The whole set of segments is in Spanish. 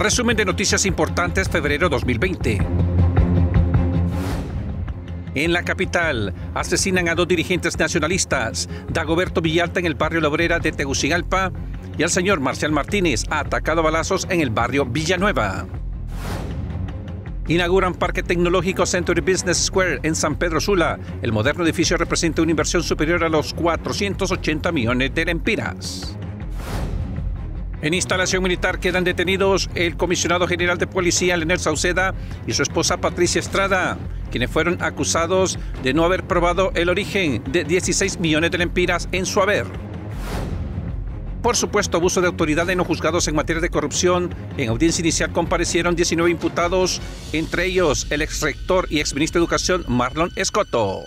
Resumen de noticias importantes febrero 2020. En la capital, asesinan a dos dirigentes nacionalistas, Dagoberto Villalta en el barrio La Obrera de Tegucigalpa y al señor Marcial Martínez, atacado a balazos en el barrio Villanueva. Inauguran Parque Tecnológico Century Business Square en San Pedro Sula. El moderno edificio representa una inversión superior a los 480 millones de lempiras. En instalación militar quedan detenidos el comisionado general de policía Leonel Sauceda y su esposa Patricia Estrada, quienes fueron acusados de no haber probado el origen de 16 millones de lempiras en su haber. Por supuesto, abuso de autoridad en los juzgados en materia de corrupción. En audiencia inicial comparecieron 19 imputados, entre ellos el ex rector y ex ministro de Educación Marlon Escoto.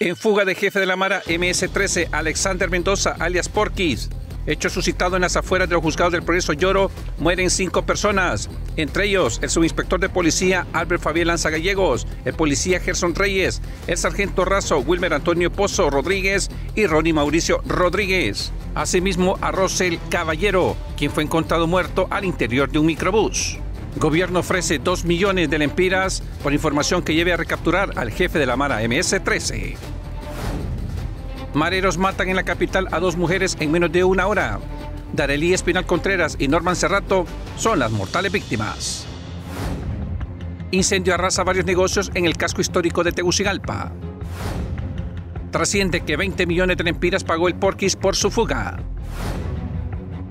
En fuga de jefe de la Mara MS-13, Alexander Mendoza, alias Porquis. Hecho suscitado en las afueras de los juzgados del Progreso Lloro, mueren cinco personas, entre ellos el subinspector de policía Albert Fabián Lanza Gallegos, el policía Gerson Reyes, el sargento raso Wilmer Antonio Pozo Rodríguez y Ronnie Mauricio Rodríguez. Asimismo a Rosel Caballero, quien fue encontrado muerto al interior de un microbús. Gobierno ofrece 2 millones de lempiras por información que lleve a recapturar al jefe de la Mara MS-13. Mareros matan en la capital a dos mujeres en menos de una hora. Darelí Espinal Contreras y Norman Cerrato son las mortales víctimas. Incendio arrasa varios negocios en el casco histórico de Tegucigalpa. Trasciende que 20 millones de lempiras pagó el Porquis por su fuga.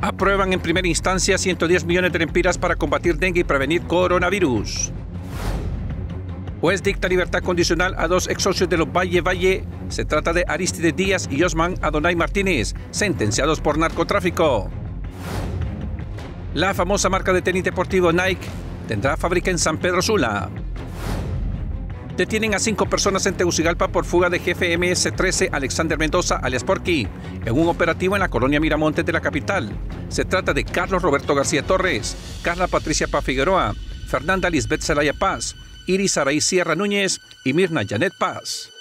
Aprueban en primera instancia 110 millones de lempiras para combatir dengue y prevenir coronavirus. Juez dicta libertad condicional a dos ex socios de los Valle Valle. Se trata de Aristides Díaz y Osman Adonai Martínez, sentenciados por narcotráfico. La famosa marca de tenis deportivo Nike tendrá fábrica en San Pedro Sula. Detienen a cinco personas en Tegucigalpa por fuga de jefe MS-13 Alexander Mendoza, alias Porky, en un operativo en la colonia Miramontes de la capital. Se trata de Carlos Roberto García Torres, Carla Patricia Paz Figueroa, Fernanda Lisbeth Zelaya Paz, Iris Araí Sierra Núñez y Mirna Janet Paz.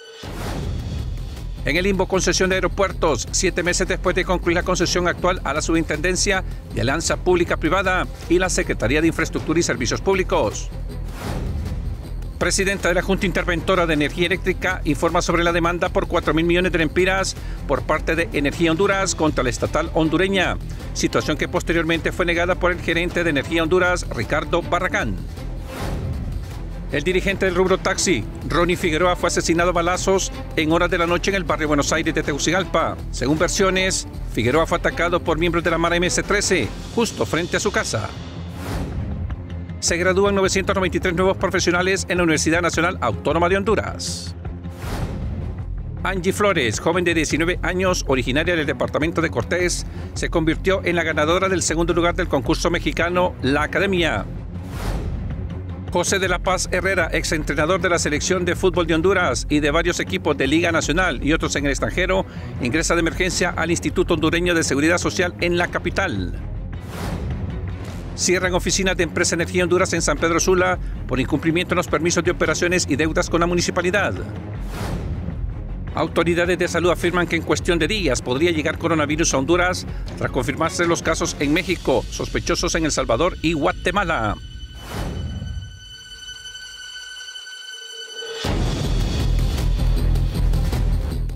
En el limbo concesión de aeropuertos, siete meses después de concluir la concesión actual a la Subintendencia de Alianza Pública Privada y la Secretaría de Infraestructura y Servicios Públicos. Presidenta de la Junta Interventora de Energía Eléctrica informa sobre la demanda por 4 mil millones de lempiras por parte de Energía Honduras contra la estatal hondureña, situación que posteriormente fue negada por el gerente de Energía Honduras, Ricardo Barracán. El dirigente del rubro taxi, Ronnie Figueroa, fue asesinado a balazos en horas de la noche en el barrio Buenos Aires de Tegucigalpa. Según versiones, Figueroa fue atacado por miembros de la Mara MS-13 justo frente a su casa. Se gradúan 993 nuevos profesionales en la Universidad Nacional Autónoma de Honduras. Angie Flores, joven de 19 años, originaria del departamento de Cortés, se convirtió en la ganadora del segundo lugar del concurso mexicano La Academia, José de la Paz Herrera, exentrenador de la selección de fútbol de Honduras y de varios equipos de Liga Nacional y otros en el extranjero, ingresa de emergencia al Instituto Hondureño de Seguridad Social en la capital. Cierran oficinas de Empresa Energía Honduras en San Pedro Sula por incumplimiento en los permisos de operaciones y deudas con la municipalidad. Autoridades de salud afirman que en cuestión de días podría llegar coronavirus a Honduras tras confirmarse los casos en México, sospechosos en El Salvador y Guatemala.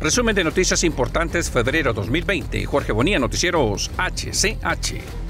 Resumen de noticias importantes febrero 2020. Jorge Bonía, Noticieros HCH.